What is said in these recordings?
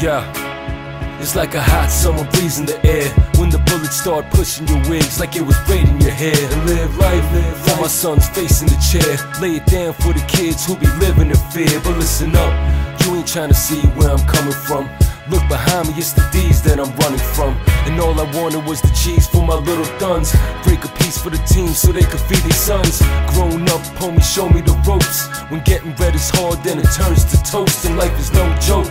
Yeah. It's like a hot summer breeze in the air When the bullets start pushing your wigs like it was braiding your hair And live life, live for my son's face in the chair Lay it down for the kids who be living in fear But listen up, you ain't trying to see where I'm coming from Look behind me, it's the D's that I'm running from. And all I wanted was the cheese for my little duns. Break a piece for the team so they could feed their sons. Grown up, homie, show me the ropes. When getting bread is hard, then it turns to toast, and life is no joke.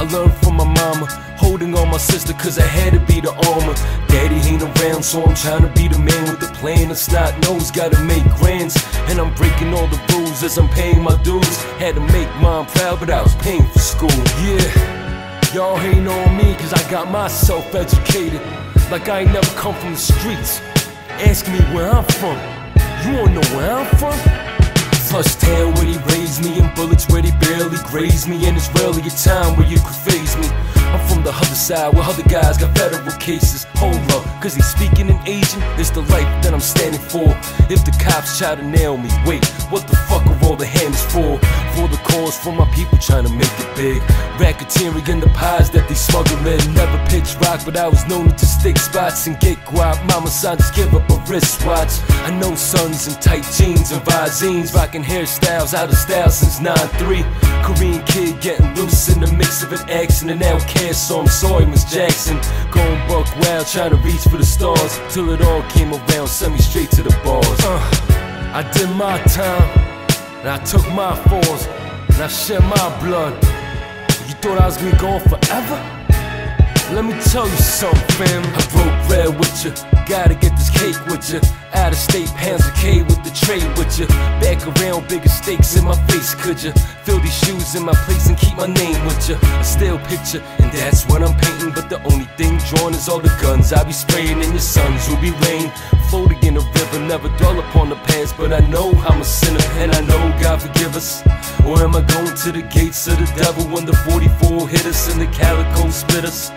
I learned from my mama, holding on my sister, cause I had to be the armor. Daddy ain't around, so I'm trying to be the man with the plan. A snot nose, gotta make grands. And I'm breaking all the rules as I'm paying my dues. Had to make mom proud, but I was paying for school. Yeah. Y'all hating on me cause I got myself educated. Like I ain't never come from the streets. Ask me where I'm from. You wanna know where I'm from? Flush town where they raised me, and bullets where they barely grazed me. And it's rarely a time where you could phase me. I'm from the other side where other guys got federal cases. Hold up, cause he's speaking in Asian. It's the life that I'm standing for. If the cops try to nail me, wait, what the fuck For my people trying to make it big. Racketeering in the pies that they smuggle in. Never pitch rock, but I was known to stick spots and get guap. Mama son just give up a wristwatch. I know sons in tight jeans and visines, rocking hairstyles out of style since 9-3. Korean kid getting loose in the mix of an accent and outcast, so I'm sorry, Miss Jackson. Going buck wild, trying to reach for the stars. Till it all came around, sent me straight to the bars. Uh, I did my time, and I took my falls, and I shed my blood. You thought I was gonna be gone forever? Let me tell you something, fam. I broke bread with you. Gotta get this cake with you. Out of state, pounds of K with the trade with you. Back around, bigger stakes in my face, could you? Fill these shoes in my place and keep my name with you. A still picture, and that's what I'm painting. But the only thing drawn is all the guns I be spraying, and your sons will be rain. Floating in the river, never dwell upon the past. But I know I'm a sinner, and I know God forgive us. Or am I going to the gates of the devil when the 44 hit us and the calico split us?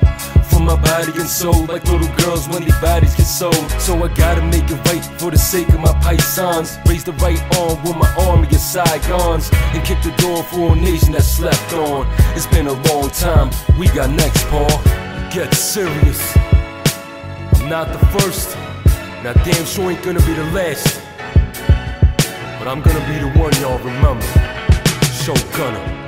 from my body and soul like little girls when their bodies get sold. So I gotta make it right for the sake of my paisans. Raise the right arm with my army of Saigons and kick the door for a nation that slept on. It's been a long time. We got next, Paul. Get serious. I'm not the first. Now damn sure ain't gonna be the last. But I'm gonna be the one y'all remember. show gunner.